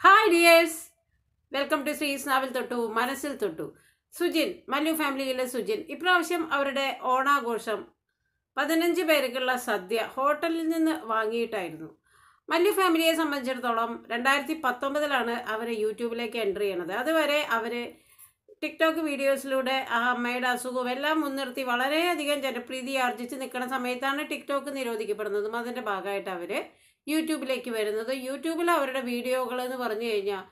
Hi dears welcome to Shree's നാവിൽ തൊട്ടു മനസ്സിൽ തൊട്ടു സുജിൻ മല്ലു ഫാമിലിയിലെ സുജിൻ ഇപ്രാവശ്യം അവരുടെ ഓണാഘോഷം പതിനഞ്ച് പേർക്കുള്ള സദ്യ ഹോട്ടലിൽ നിന്ന് വാങ്ങിയിട്ടായിരുന്നു. മല്ലു ഫാമിലിയെ സംബന്ധിച്ചിടത്തോളം രണ്ടായിരത്തി പത്തൊമ്പതിലാണ് അവർ യൂട്യൂബിലേക്ക് എന്റർ ചെയ്യണത്. അതുവരെ അവർ ടിക്ടോക്ക് വീഡിയോസിലൂടെ ആ അമ്മയുടെ അസുഖവും എല്ലാം മുൻനിർത്തി വളരെയധികം ജനപ്രീതി ആർജിച്ച് നിൽക്കുന്ന സമയത്താണ് ടിക്ടോക്ക് നിരോധിക്കപ്പെടുന്നതും അതിന്റെ ഭാഗമായിട്ട് അവർ യൂട്യൂബിലേക്ക് വരുന്നത്. യൂട്യൂബിൽ അവരുടെ വീഡിയോകൾ എന്ന് പറഞ്ഞു കഴിഞ്ഞാൽ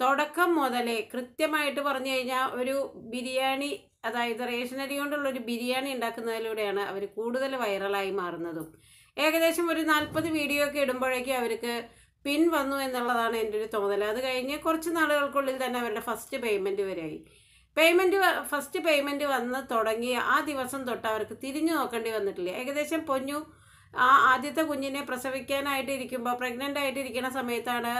തുടക്കം മുതലേ കൃത്യമായിട്ട് പറഞ്ഞു കഴിഞ്ഞാൽ ഒരു ബിരിയാണി അതായത് റേഷനരി കൊണ്ടുള്ള ഒരു ബിരിയാണി ഉണ്ടാക്കുന്നതിലൂടെയാണ് അവർ കൂടുതൽ വൈറലായി മാറുന്നതും. ഏകദേശം ഒരു നാൽപ്പത് വീഡിയോ ഒക്കെ ഇടുമ്പോഴേക്കും അവർക്ക് പിൻ വന്നു എന്നുള്ളതാണ് എന്റെ ഒരു തോന്നൽ. അത് കഴിഞ്ഞ് കുറച്ച് നാളുകൾക്കുള്ളിൽ തന്നെ അവരുടെ ഫസ്റ്റ് പേയ്മെന്റ് വരെയായി. പേയ്മെന്റ് ഫസ്റ്റ് പേയ്മെന്റ് വന്ന് തുടങ്ങിയ ആ ദിവസം തൊട്ട് അവർക്ക് തിരിഞ്ഞു നോക്കേണ്ടി വന്നിട്ടില്ല. ഏകദേശം പൊന്നു ആ ആദ്യത്തെ കുഞ്ഞിനെ പ്രസവിക്കാനായിട്ട് ഇരിക്കുമ്പോൾ പ്രഗ്നന്റ് ആയിട്ടിരിക്കുന്ന സമയത്താണ്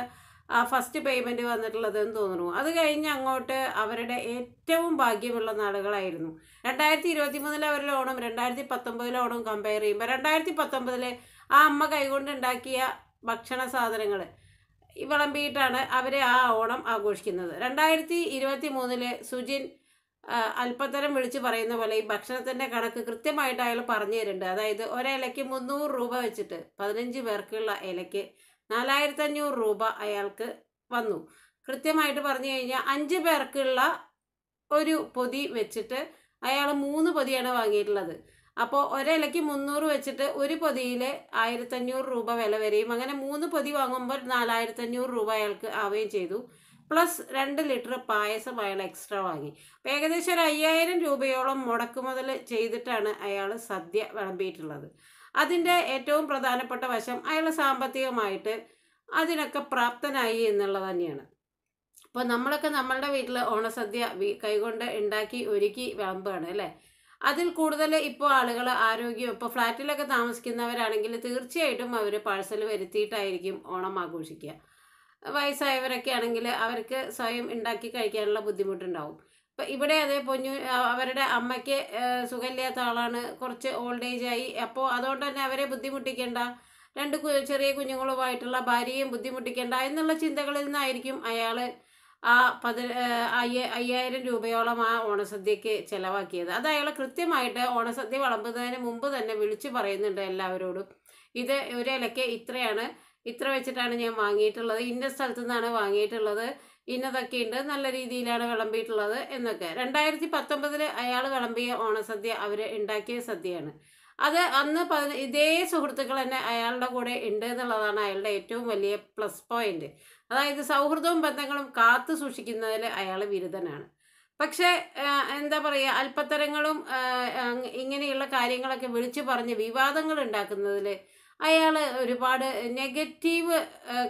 ആ ഫസ്റ്റ് പേയ്മെന്റ് വന്നിട്ടുള്ളത് എന്ന് തോന്നുന്നു. അത് കഴിഞ്ഞ് അങ്ങോട്ട് അവരുടെ ഏറ്റവും ഭാഗ്യമുള്ള നാളുകളായിരുന്നു. രണ്ടായിരത്തി ഇരുപത്തി മൂന്നിലെ അവരുടെ ഓണം രണ്ടായിരത്തി പത്തൊമ്പതിലെ ഓണം കമ്പയർ ചെയ്യുമ്പോൾ രണ്ടായിരത്തി പത്തൊമ്പതിലെ ആ അമ്മ കൈകൊണ്ടുണ്ടാക്കിയ ഭക്ഷണ സാധനങ്ങൾ വിളമ്പിയിട്ടാണ് അവർ ആ ഓണം ആഘോഷിക്കുന്നത്. രണ്ടായിരത്തി ഇരുപത്തി മൂന്നിൽ സുജിൻ അല്പത്തരം വിളിച്ച് പറയുന്ന പോലെ ഈ ഭക്ഷണത്തിന്റെ കണക്ക് കൃത്യമായിട്ട് അയാൾ പറഞ്ഞു തരുന്നുണ്ട്. അതായത് ഒരിലയ്ക്ക് മുന്നൂറ് രൂപ വെച്ചിട്ട് പതിനഞ്ച് പേർക്കുള്ള ഇലയ്ക്ക് നാലായിരത്തി അഞ്ഞൂറ് രൂപ അയാൾക്ക് വന്നു. കൃത്യമായിട്ട് പറഞ്ഞു കഴിഞ്ഞാൽ അഞ്ച് പേർക്കുള്ള ഒരു പൊതി വെച്ചിട്ട് അയാൾ മൂന്ന് പൊതിയാണ് വാങ്ങിയിട്ടുള്ളത്. അപ്പോൾ ഒരിലയ്ക്ക് മുന്നൂറ് വെച്ചിട്ട് ഒരു പൊതിയിൽ ആയിരത്തഞ്ഞൂറ് രൂപ വില വരെയും അങ്ങനെ മൂന്ന് പൊതി വാങ്ങുമ്പോൾ നാലായിരത്തഞ്ഞൂറ് രൂപ അയാൾക്ക് ആവുകയും ചെയ്തു. പ്ലസ് രണ്ട് ലിറ്റർ പായസം അയാൾ എക്സ്ട്രാ വാങ്ങി. അപ്പോൾ ഏകദേശം ഒരു അയ്യായിരം രൂപയോളം മുടക്കുമുതൽ ചെയ്തിട്ടാണ് അയാൾ സദ്യ വിളമ്പിയിട്ടുള്ളത്. അതിന്റെ ഏറ്റവും പ്രധാനപ്പെട്ട വശം അയാൾ സാമ്പത്തികമായിട്ട് അതിനൊക്കെ പ്രാപ്തനായി എന്നുള്ളത് തന്നെയാണ്. അപ്പോൾ നമ്മളൊക്കെ നമ്മളുടെ വീട്ടിൽ ഓണസദ്യ കൈകൊണ്ട് ഉണ്ടാക്കി ഒരുക്കി വിളമ്പാണ് അല്ലേ? അതിൽ കൂടുതൽ ഇപ്പോൾ ആളുകൾ ആരോഗ്യം ഇപ്പോൾ ഫ്ലാറ്റിലൊക്കെ താമസിക്കുന്നവരാണെങ്കിൽ തീർച്ചയായിട്ടും അവർ പാഴ്സൽ വരുത്തിയിട്ടായിരിക്കും ഓണം ആഘോഷിക്കുക. വയസ്സായവരൊക്കെ ആണെങ്കിൽ അവർക്ക് സ്വയം ഉണ്ടാക്കി കഴിക്കാനുള്ള ബുദ്ധിമുട്ടുണ്ടാവും. ഇപ്പം ഇവിടെ അതേ പൊഞ്ഞു അവരുടെ അമ്മയ്ക്ക് സുഖമില്ലാത്ത ആളാണ്. കുറച്ച് ഓൾഡ് ഏജ് ആയി. അപ്പോൾ അതുകൊണ്ട് തന്നെ അവരെ ബുദ്ധിമുട്ടിക്കേണ്ട. രണ്ട് ചെറിയ കുഞ്ഞുങ്ങളുമായിട്ടുള്ള ഭാര്യയും ബുദ്ധിമുട്ടിക്കേണ്ട എന്നുള്ള ചിന്തകളിൽ നിന്നായിരിക്കും അയാൾ ആ പതി അയ്യായിരം രൂപയോളം ആ ഓണസദ്യക്ക് ചിലവാക്കിയത്. അത് അയാൾ കൃത്യമായിട്ട് ഓണസദ്യ വിളമ്പുന്നതിന് മുമ്പ് തന്നെ വിളിച്ചു പറയുന്നുണ്ട് എല്ലാവരോടും. ഇത് ഒരു ഇത്രയാണ്. ഇത്ര വെച്ചിട്ടാണ് ഞാൻ വാങ്ങിയിട്ടുള്ളത്. ഇന്ന സ്ഥലത്തു നിന്നാണ് വാങ്ങിയിട്ടുള്ളത്. ഇന്നതൊക്കെ ഉണ്ട്. നല്ല രീതിയിലാണ് വിളമ്പിയിട്ടുള്ളത് എന്നൊക്കെ. രണ്ടായിരത്തി പത്തൊമ്പതിൽ അയാൾ വിളമ്പിയ ഓണസദ്യ അവർ ഉണ്ടാക്കിയ സദ്യയാണ്. അത് അന്ന് ഇതേ സുഹൃത്തുക്കൾ തന്നെ അയാളുടെ കൂടെ ഉണ്ട് എന്നുള്ളതാണ് അയാളുടെ ഏറ്റവും വലിയ പ്ലസ് പോയിന്റ്. അതായത് സൗഹൃദവും ബന്ധങ്ങളും കാത്തു സൂക്ഷിക്കുന്നതിൽ അയാൾ ബിരുദനാണ് പക്ഷേ എന്താ പറയുക അല്പത്തരങ്ങളും ഇങ്ങനെയുള്ള കാര്യങ്ങളൊക്കെ വിളിച്ചു പറഞ്ഞ് വിവാദങ്ങൾ ഉണ്ടാക്കുന്നതിൽ അയാൾ ഒരുപാട് നെഗറ്റീവ്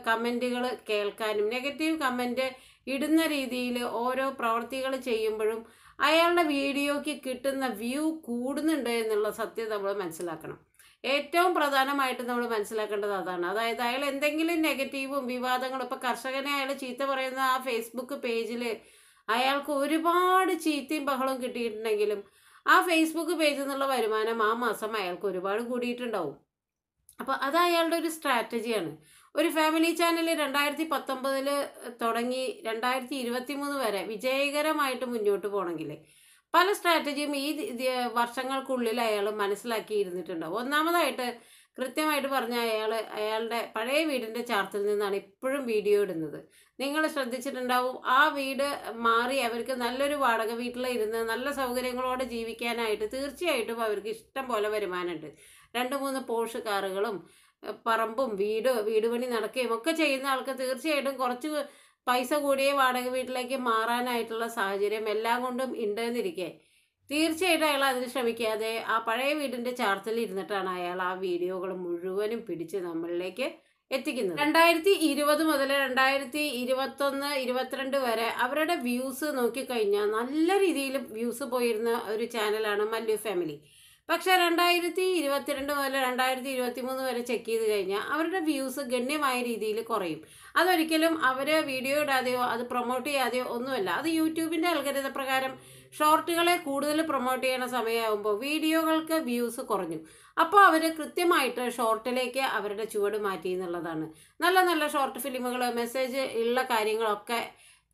കമന്റുകൾ കേൾക്കാനും നെഗറ്റീവ് കമന്റ് ഇടുന്ന രീതിയിൽ ഓരോ പ്രവർത്തികൾ ചെയ്യുമ്പോഴും അയാളുടെ വീഡിയോയ്ക്ക് കിട്ടുന്ന വ്യൂ കൂടുന്നുണ്ട് എന്നുള്ള സത്യം നമ്മൾ മനസ്സിലാക്കണം. ഏറ്റവും പ്രധാനമായിട്ട് നമ്മൾ മനസ്സിലാക്കേണ്ടത് അതാണ്. അതായത് അയാൾ എന്തെങ്കിലും നെഗറ്റീവും വിവാദങ്ങളും ഇപ്പോൾ കർഷകനെ അയാൾ ചീത്ത പറയുന്ന ആ ഫേസ്ബുക്ക് പേജിൽ അയാൾക്ക് ഒരുപാട് ചീത്തയും ബഹളവും കിട്ടിയിട്ടുണ്ടെങ്കിലും ആ ഫേസ്ബുക്ക് പേജിൽ നിന്നുള്ള വരുമാനം ആ മാസം അയാൾക്ക് ഒരുപാട് കൂടിയിട്ടുണ്ടാവും. അപ്പോൾ അത് അയാളുടെ ഒരു സ്ട്രാറ്റജിയാണ് ഒരു ഫാമിലി ചാനൽ രണ്ടായിരത്തി പത്തൊമ്പതിൽ തുടങ്ങി രണ്ടായിരത്തി ഇരുപത്തി മൂന്ന് വരെ വിജയകരമായിട്ട് മുന്നോട്ട് പോകണമെങ്കിൽ പല സ്ട്രാറ്റജിയും ഈ വർഷങ്ങൾക്കുള്ളിൽ അയാൾ മനസ്സിലാക്കിയിരുന്നിട്ടുണ്ടാവും. ഒന്നാമതായിട്ട് കൃത്യമായിട്ട് പറഞ്ഞ അയാൾ അയാളുടെ പഴയ വീടിന്റെ ചാർത്തിൽ നിന്നാണ് ഇപ്പോഴും വീഡിയോ ഇടുന്നത്. നിങ്ങൾ ശ്രദ്ധിച്ചിട്ടുണ്ടാവും ആ വീട് മാറി അവർക്ക് നല്ലൊരു വാടക വീട്ടിൽ ഇരുന്ന് നല്ല സൗകര്യങ്ങളോടെ ജീവിക്കാനായിട്ട് തീർച്ചയായിട്ടും അവർക്ക് ഇഷ്ടം പോലെ വരുമാനമുണ്ട്. രണ്ട് മൂന്ന് പോഷ് കാറുകളും പറമ്പും വീട് വീട് പണി നടക്കുകയും ഒക്കെ ചെയ്യുന്ന ആൾക്ക് തീർച്ചയായിട്ടും കുറച്ച് പൈസ കൂടിയേ വാടക വീട്ടിലേക്ക് മാറാനായിട്ടുള്ള സാഹചര്യം എല്ലാം കൊണ്ടും ഉണ്ടെന്നിരിക്കെ. തീർച്ചയായിട്ടും അയാൾ അതിന് ശ്രമിക്കാതെ ആ പഴയ വീടിന്റെ ചാർത്തിൽ ഇരുന്നിട്ടാണ് അയാൾ ആ വീഡിയോകൾ മുഴുവനും പിടിച്ച് നമ്മളിലേക്ക് എത്തിക്കുന്നത്. രണ്ടായിരത്തി ഇരുപത് മുതൽ രണ്ടായിരത്തി ഇരുപത്തൊന്ന് ഇരുപത്തിരണ്ട് വരെ അവരുടെ വ്യൂസ് നോക്കിക്കഴിഞ്ഞാൽ നല്ല രീതിയിൽ വ്യൂസ് പോയിരുന്ന ഒരു ചാനലാണ് മല്ലു ഫാമിലി. പക്ഷെ രണ്ടായിരത്തി ഇരുപത്തിരണ്ട് മുതൽ രണ്ടായിരത്തി ഇരുപത്തി മൂന്ന് വരെ ചെക്ക് ചെയ്ത് കഴിഞ്ഞാൽ അവരുടെ വ്യൂസ് ഗണ്യമായ രീതിയിൽ കുറയും. അതൊരിക്കലും അവർ വീഡിയോ ഇടാതെയോ അത് പ്രൊമോട്ട് ചെയ്യാതെയോ ഒന്നുമല്ല. അത് യൂട്യൂബിന്റെ അൽഗരിത പ്രകാരം ഷോർട്ടുകളെ കൂടുതൽ പ്രൊമോട്ട് ചെയ്യുന്ന സമയമാകുമ്പോൾ വീഡിയോകൾക്ക് വ്യൂസ് കുറഞ്ഞു. അപ്പോൾ അവർ കൃത്യമായിട്ട് ഷോർട്ടിലേക്ക് അവരുടെ ചുവട് മാറ്റി എന്നുള്ളതാണ്. നല്ല നല്ല ഷോർട്ട് ഫിലിമുകൾ മെസ്സേജ് ഉള്ള കാര്യങ്ങളൊക്കെ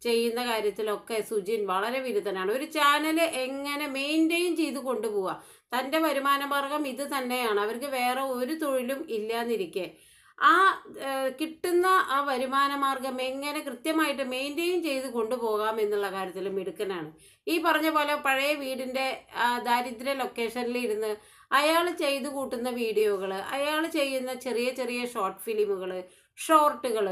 ചെയ്യുന്ന കാര്യത്തിലൊക്കെ സുജിൻ വളരെ വിരുദ്ധനാണ്. ഒരു ചാനൽ എങ്ങനെ മെയിന്റെയിൻ ചെയ്ത് കൊണ്ടുപോവുക തന്റെ വരുമാന മാർഗം ഇത് തന്നെയാണ്. അവർക്ക് വേറെ ഒരു തൊഴിലും ഇല്ലാന്നിരിക്കെ ആ കിട്ടുന്ന ആ വരുമാന മാർഗം എങ്ങനെ കൃത്യമായിട്ട് മെയിന്റെയിൻ ചെയ്ത് കൊണ്ടുപോകാം എന്നുള്ള കാര്യത്തിൽ മിടുക്കനാണ്. ഈ പറഞ്ഞ പോലെ പഴയ വീടിന്റെ ദാരിദ്ര്യ ലൊക്കേഷനിൽ ഇരുന്ന് അയാൾ ചെയ്തു കൂട്ടുന്ന വീഡിയോകൾ അയാൾ ചെയ്യുന്ന ചെറിയ ചെറിയ ഷോർട്ട് ഫിലിമുകൾ ഷോർട്ടുകൾ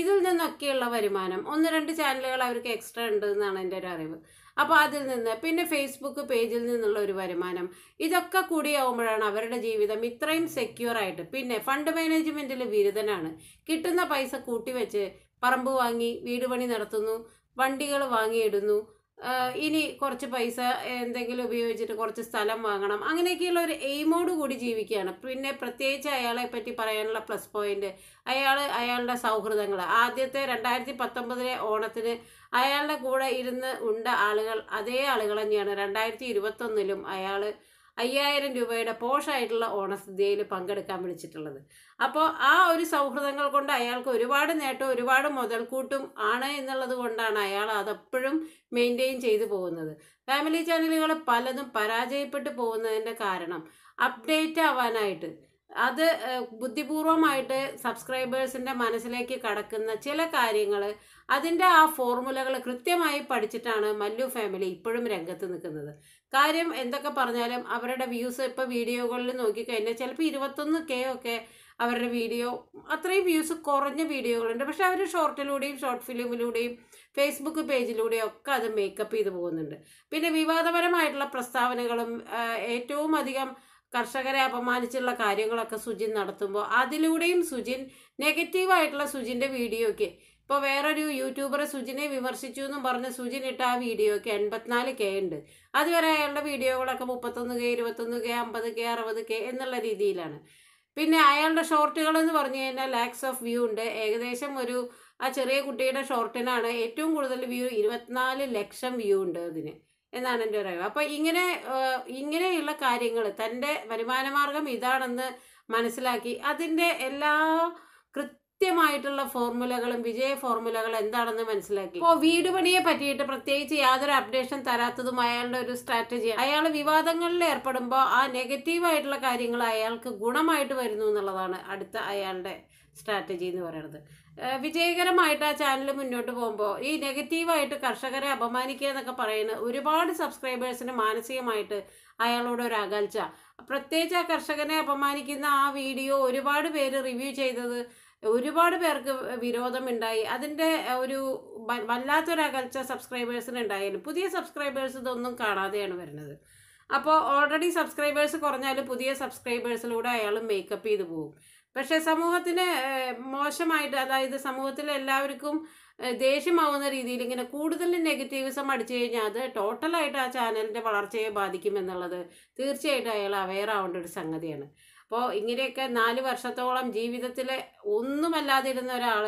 ഇതിൽ നിന്നൊക്കെയുള്ള വരുമാനം. ഒന്ന് രണ്ട് ചാനലുകൾ അവർക്ക് എക്സ്ട്രാ ഉണ്ട് എന്നാണ് എന്റെ ഒരു അറിവ്. അപ്പോൾ അതിൽ നിന്ന് പിന്നെ ഫേസ്ബുക്ക് പേജിൽ നിന്നുള്ള ഒരു വരുമാനം. ഇതൊക്കെ കൂടിയാവുമ്പോഴാണ് അവരുടെ ജീവിതം ഇത്രയും സെക്യൂർ ആയിട്ട്. പിന്നെ ഫണ്ട് മാനേജ്മെന്റിൽ ബിരുദനാണ് കിട്ടുന്ന പൈസ കൂട്ടിവെച്ച് പറമ്പ് വാങ്ങി വീട് പണി നടത്തുന്നു വണ്ടികൾ വാങ്ങിയിടുന്നു. ഇനി കുറച്ച് പൈസ എന്തെങ്കിലും ഉപയോഗിച്ചിട്ട് കുറച്ച് സ്ഥലം വാങ്ങണം. അങ്ങനെയൊക്കെയുള്ള ഒരു എയിമോട് കൂടി ജീവിക്കുകയാണ്. പിന്നെ പ്രത്യേകിച്ച് അയാളെ പറ്റി പറയാനുള്ള പ്ലസ് പോയിന്റ് അയാൾ അയാളുടെ സൗഹൃദങ്ങൾ ആദ്യത്തെ രണ്ടായിരത്തി പത്തൊമ്പതിലെ ഓണത്തിന് അയാളുടെ കൂടെ ഇരുന്ന് ഉണ്ട ആളുകൾ അതേ ആളുകൾ തന്നെയാണ്. രണ്ടായിരത്തി ഇരുപത്തൊന്നിലും അയാൾ അയ്യായിരം രൂപയുടെ പോഷായിട്ടുള്ള ഓണസദ്യയിൽ പങ്കെടുക്കാൻ വിളിച്ചിട്ടുള്ളത്. അപ്പോൾ ആ ഒരു സൗഹൃദങ്ങൾ കൊണ്ട് അയാൾക്ക് ഒരുപാട് നേട്ടം ഒരുപാട് മുതൽക്കൂട്ടും ആണ് എന്നുള്ളത് കൊണ്ടാണ് അയാൾ അതെപ്പോഴും മെയിന്റെയിൻ ചെയ്തു പോകുന്നത്. ഫാമിലി ചാനലുകൾ പലതും പരാജയപ്പെട്ടു പോകുന്നതിന്റെ കാരണം അപ്ഡേറ്റ് ആവാനായിട്ട് അത് ബുദ്ധിപൂർവമായിട്ട് സബ്സ്ക്രൈബേഴ്സിന്റെ മനസ്സിലേക്ക് കടക്കുന്ന ചില കാര്യങ്ങൾ അതിന്റെ ആ ഫോർമുലകൾ കൃത്യമായി പഠിച്ചിട്ടാണ് മല്ലു ഫാമിലി ഇപ്പോഴും രംഗത്ത് നിൽക്കുന്നത്. കാര്യം എന്തൊക്കെ പറഞ്ഞാലും അവരുടെ വ്യൂസ് ഇപ്പോൾ വീഡിയോകളിൽ നോക്കിക്കഴിഞ്ഞാൽ ചിലപ്പോൾ ഇരുപത്തൊന്ന് കെ ഒക്കെ അവരുടെ വീഡിയോ അത്രയും വ്യൂസ് കുറഞ്ഞ വീഡിയോകളുണ്ട്. പക്ഷെ അവർ ഷോർട്ടിലൂടെയും ഷോർട്ട് ഫിലിമിലൂടെയും ഫേസ്ബുക്ക് പേജിലൂടെയും ഒക്കെ അത് മേക്കപ്പ് ചെയ്ത് പോകുന്നുണ്ട്. പിന്നെ വിവാദപരമായിട്ടുള്ള പ്രസ്താവനകളും ഏറ്റവും അധികം കർഷകരെ അപമാനിച്ചുള്ള കാര്യങ്ങളൊക്കെ സുജിൻ നടത്തുമ്പോൾ അതിലൂടെയും സുജിൻ നെഗറ്റീവായിട്ടുള്ള സുജിന്റെ വീഡിയോയ്ക്ക്. ഇപ്പോൾ വേറൊരു യൂട്യൂബറെ സുജിനെ വിമർശിച്ചു എന്നും പറഞ്ഞ് സുജിൻ ഇട്ട ആ വീഡിയോയ്ക്ക് എൺപത്തിനാല് കെ ഉണ്ട്. അതുവരെ അയാളുടെ വീഡിയോകളൊക്കെ മുപ്പത്തൊന്ന് കെ ഇരുപത്തൊന്ന് കെ അമ്പത് കെ അറുപത് കെ എന്നുള്ള രീതിയിലാണ്. പിന്നെ അയാളുടെ ഷോർട്ടുകൾ എന്ന് പറഞ്ഞു കഴിഞ്ഞാൽ ലാക്സ് ഓഫ് വ്യൂ ഉണ്ട്. ഏകദേശം ഒരു ആ ചെറിയ കുട്ടിയുടെ ഷോർട്ടിനാണ് ഏറ്റവും കൂടുതൽ വ്യൂ ഇരുപത്തിനാല് ലക്ഷം വ്യൂ ഉണ്ട് അതിന്. എന്നാണ് എന്റെ ഒരു അറിവ്. അപ്പോൾ ഇങ്ങനെ ഇങ്ങനെയുള്ള കാര്യങ്ങൾ തന്റെ വരുമാനമാർഗം ഇതാണെന്ന് മനസ്സിലാക്കി അതിന്റെ എല്ലാ കൃത്യമായിട്ടുള്ള ഫോർമുലകളും വിജയ ഫോർമുലകൾ എന്താണെന്ന് മനസ്സിലാക്കി. ഇപ്പോൾ വീട് പണിയെ പറ്റിയിട്ട് പ്രത്യേകിച്ച് യാതൊരു അപ്ഡേഷൻ തരാത്തതും അയാളുടെ ഒരു സ്ട്രാറ്റജി അയാൾ വിവാദങ്ങളിൽ ഏർപ്പെടുമ്പോൾ ആ നെഗറ്റീവായിട്ടുള്ള കാര്യങ്ങൾ അയാൾക്ക് ഗുണമായിട്ട് വരുന്നു എന്നുള്ളതാണ് അടുത്ത അയാളുടെ സ്ട്രാറ്റജി എന്ന് പറയുന്നത്. വിജയകരമായിട്ട് ആ ചാനൽ മുന്നോട്ട് പോകുമ്പോൾ ഈ നെഗറ്റീവായിട്ട് കർഷകരെ അപമാനിക്കുക എന്നൊക്കെ പറയുന്ന ഒരുപാട് സബ്സ്ക്രൈബേഴ്സിന് മാനസികമായിട്ട് അയാളോട് ഒരു അകൽച്ച. പ്രത്യേകിച്ച് ആ കർഷകനെ അപമാനിക്കുന്ന ആ വീഡിയോ ഒരുപാട് പേര് റിവ്യൂ ചെയ്തത് ഒരുപാട് പേർക്ക് വിരോധമുണ്ടായി. അതിന്റെ ഒരു വല്ലാത്തൊരു അകൽച്ച സബ്സ്ക്രൈബേഴ്സിന് ഉണ്ടായാലും പുതിയ സബ്സ്ക്രൈബേഴ്സ് ഇതൊന്നും കാണാതെയാണ് വരുന്നത്. അപ്പോൾ ഓൾറെഡി സബ്സ്ക്രൈബേഴ്സ് കുറഞ്ഞാലും പുതിയ സബ്സ്ക്രൈബേഴ്സിലൂടെ അയാൾ മേക്കപ്പ് ചെയ്ത് പോകും. പക്ഷേ സമൂഹത്തിന് മോശമായിട്ട് അതായത് സമൂഹത്തിൽ എല്ലാവർക്കും ദേഷ്യമാവുന്ന രീതിയിൽ ഇങ്ങനെ കൂടുതൽ നെഗറ്റീവിസം അടിച്ചു കഴിഞ്ഞാൽ അത് ടോട്ടലായിട്ട് ആ ചാനലിന്റെ വളർച്ചയെ ബാധിക്കും എന്നുള്ളത് തീർച്ചയായിട്ടും അയാൾ അവെയർ ആവേണ്ട ഒരു സംഗതിയാണ്. അപ്പോൾ ഇങ്ങനെയൊക്കെ നാല് വർഷത്തോളം ജീവിതത്തിൽ ഒന്നുമല്ലാതിരുന്ന ഒരാൾ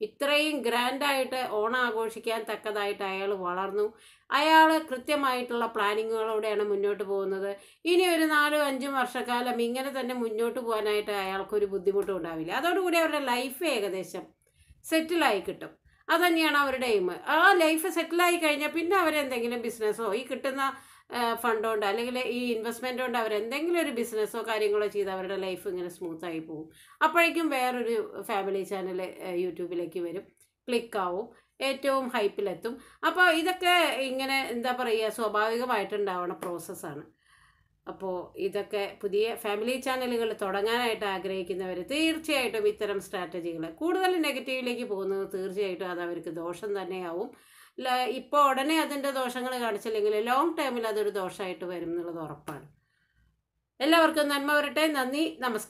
ഇത്രയും ഗ്രാൻഡായിട്ട് ഓണം ആഘോഷിക്കാൻ തക്കതായിട്ട് അയാൾ വളർന്നു. അയാൾ കൃത്യമായിട്ടുള്ള പ്ലാനിങ്ങുകളോടെയാണ് മുന്നോട്ട് പോകുന്നത്. ഇനി ഒരു നാലും അഞ്ചും വർഷക്കാലം ഇങ്ങനെ തന്നെ മുന്നോട്ട് പോകാനായിട്ട് അയാൾക്കൊരു ബുദ്ധിമുട്ടും ഉണ്ടാവില്ല. അതോടുകൂടി അവരുടെ ലൈഫ് ഏകദേശം സെറ്റിലായി കിട്ടും. അതുതന്നെയാണ് അവരുടെ എയിം ആ ലൈഫ് സെറ്റിലായി കഴിഞ്ഞാൽ പിന്നെ അവരെന്തെങ്കിലും ബിസിനസ്സോ ഈ കിട്ടുന്ന ഫണ്ട് കൊണ്ട് അല്ലെങ്കിൽ ഈ ഇൻവെസ്റ്റ്മെന്റ് കൊണ്ട് അവർ എന്തെങ്കിലും ഒരു ബിസിനസ്സോ കാര്യങ്ങളോ ചെയ്ത് അവരുടെ ലൈഫ് ഇങ്ങനെ സ്മൂത്തായി പോകും അപ്പോഴേക്കും വേറൊരു ഫാമിലി ചാനൽ യൂട്യൂബിലേക്ക് വരും. ക്ലിക്കാവും ഏറ്റവും ഹൈപ്പിലെത്തും. അപ്പോൾ ഇതൊക്കെ ഇങ്ങനെ എന്താ പറയുക സ്വാഭാവികമായിട്ടുണ്ടാവണ പ്രോസസ്സാണ്. അപ്പോൾ ഇതൊക്കെ പുതിയ ഫാമിലി ചാനലുകൾ തുടങ്ങാനായിട്ട് ആഗ്രഹിക്കുന്നവർ തീർച്ചയായിട്ടും ഇത്തരം സ്ട്രാറ്റജികൾ കൂടുതൽ നെഗറ്റീവിലേക്ക് പോകുന്നത് തീർച്ചയായിട്ടും അത് അവർക്ക് ദോഷം തന്നെയാവും. ഇപ്പോൾ ഉടനെ അതിന്റെ ദോഷങ്ങൾ കാണിച്ചില്ലെങ്കിൽ ലോങ് ടൈമിൽ അതൊരു ദോഷമായിട്ട് വരും എന്നുള്ളത് ഉറപ്പാണ്. എല്ലാവർക്കും നന്മ വരട്ടെ. നന്ദി. നമസ്കാരം.